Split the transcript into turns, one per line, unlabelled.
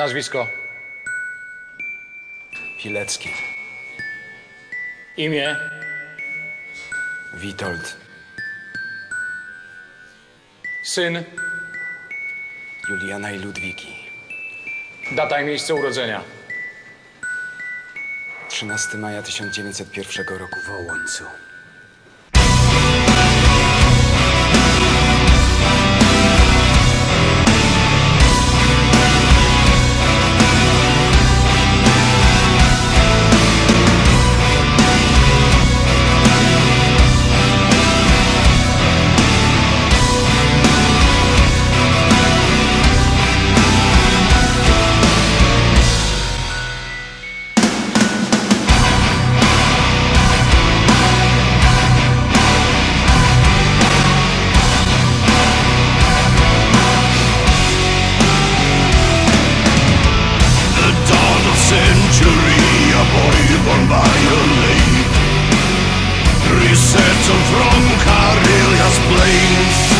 Nazwisko,
Pilecki.
imię,
Witold.
syn,
Juliana i Ludwiki.
data i miejsce urodzenia.
13 maja 1901 roku w Ołońcu.
on violin Reset from Karelia's plains